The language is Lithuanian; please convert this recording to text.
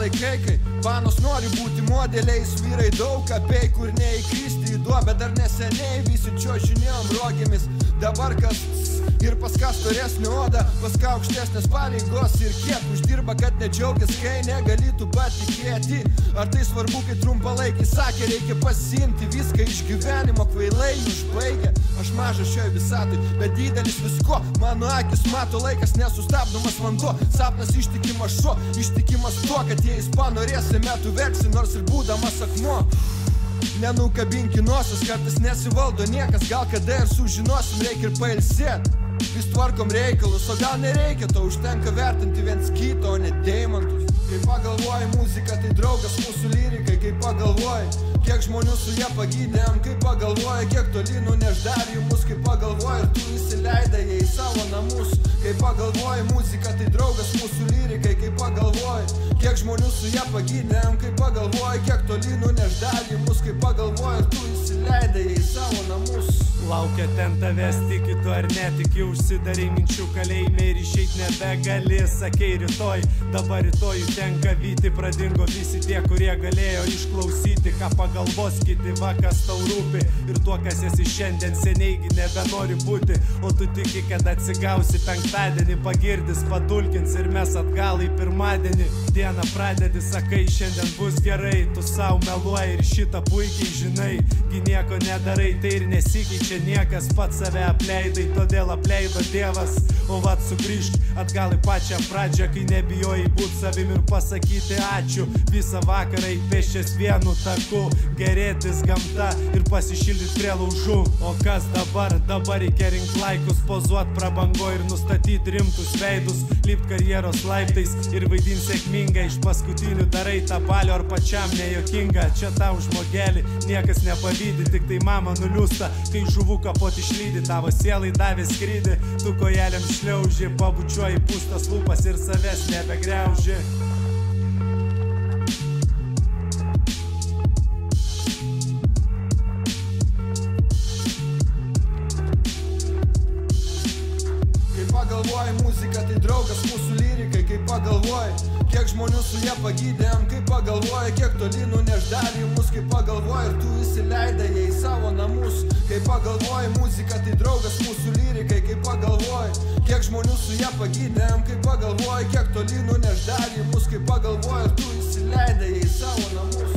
laikai, kai panos nori būti modeliais, vyrai daug apei, kur neįkristi į duobę, dar neseniai visi čia žinėjom rogėmis, dabar kas ir pas ką storesnė oda, pas ką aukštesnės pareigos ir kiek uždirba, kad nedžiaugės, kai negalėtų patikėti. Ar tai svarbu, kai trumpalaikiai sakė, reikia pasimti viską iš gyvenimo, kvailai užbaigia. Aš mažas šioje visatui, bet didelis visko, mano akis mato laikas nesustabdomas vanduo, sapnas ištikimas šuo, ištikimas tuo, kad jei jis panorėsi metų verksi, nors ir būdamas akmuo. Nenukabinki nosis, kartais nesivaldo niekas, gal kada ir sužinosim, reikia ir pailsėt. Vis tvarkom reikalus, o gal nereikia, to užtenka vertinti viens kito, o ne deimantus. Kai pagalvoji muzika, tai draugas mūsų lyrikai, kai pagalvoji, kiek žmonių su jie pagydėm, kai pagalvoji, kiek toli nuneš dar jų mus, kai pagalvoji, ir tu įsileidai jie į savo namus. Kai pagalvoji muzika, tai draugas mūsų lyrikai, kai pagalvoji, kiek žmonių su jie pagydėm, kai pagalvoji, kiek toli nuneš dar jų mus, kai pagalvoji, ir tu įsileidai jie į savo namus. Laukia ten tavęs, tiki tu ar netiki, užsidarai minčių kalėjime ir išeit nebegali, sakei rytoj, dabar rytoj tenka vyti, pradingo visi tie, kurie galėjo išklausyti, ką pagalvos kiti, va kas tau rūpi ir tuo, kas esi šiandien seniai nebenori būti, o tu tiki, kad atsigausi penktadienį, pagirdis, padulkins ir mes atgal į pirmadienį. Dieną pradedi, sakai, šiandien bus gerai, tu savo meluoji ir šitą puikiai žinai, gi nieko nedarai, tai ir nesikeičia niekas pats save apleidai, todėl apleido Dievas. O vat sugrįžk atgal į pačią pradžią, kai nebijojai būti savim ir pasakyti ačiū. Visą vakarą įpešęs vienu taku, gerėtis gamta ir pasišildyti prie laužų. O kas dabar? Dabar reikia rinkti laikus, pozuot prabango ir nustatyti rimtus veidus, lipt karjeros laiptais ir vaidinti sėkmingai. Iš paskutinių darai tą balio ar pačiam nejuokinga. Čia tau žmogelį niekas nepavydė, tik tai mama nuliūsta, kai žuvų kapot išlydi, tavo sielai davė skrydį, tu kojelėm šliauži, pabučiuoji pūstas lūpas ir savęs nebegriauži. Kai pagalvoji muzika, tai draugas mūsų lyrikai, kai pagalvoji, Kiek žmonių su jie pagydėm, kaip pagalvoja, kiek toli nuneš dalį mus, kaip pagalvoja ir tu įsileidai ją į savo namus. Kai pagalvoji muzika, tai draugas mūsų lyrikai, kai pagalvoji, kiek žmonių su jie pagydėm, kaip pagalvoja, kiek toli nuneš dalį mus, kaip pagalvoja ir tu įsileidai ją į savo namus.